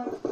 아.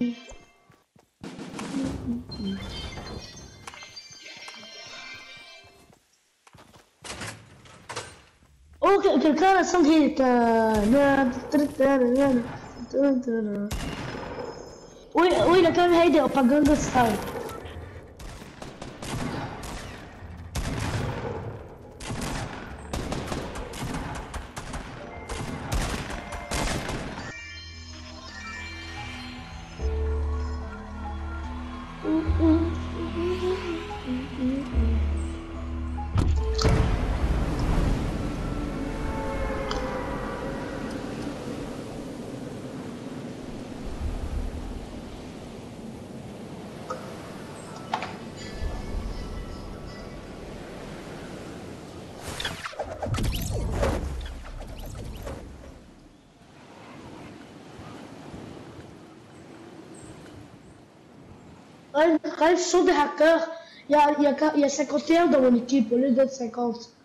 O que, que cara são Rita? Ui, ui, naquela rede, apagando o sal. Rêve sont des hackers. Il y a 51 dans mon équipe au lieu d'être 50.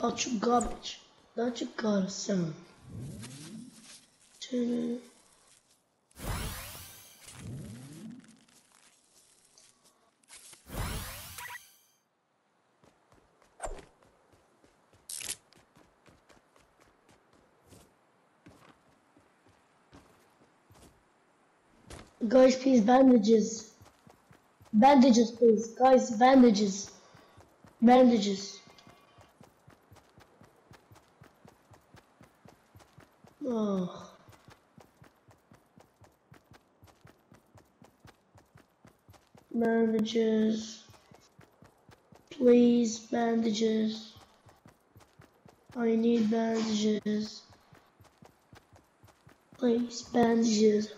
About your garbage. Not your got sound. Guys, please bandages. Bandages, please. Guys, bandages. Bandages. Bandages. Please, bandages. I need bandages. Please, bandages.